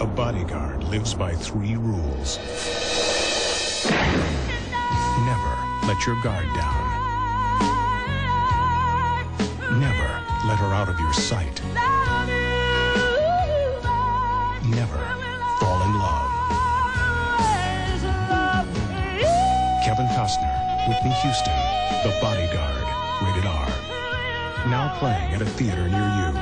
A bodyguard lives by three rules. Never let your guard down. Never let her out of your sight. Never fall in love. Kevin Costner, Whitney Houston, The Bodyguard, rated R. Now playing at a theater near you.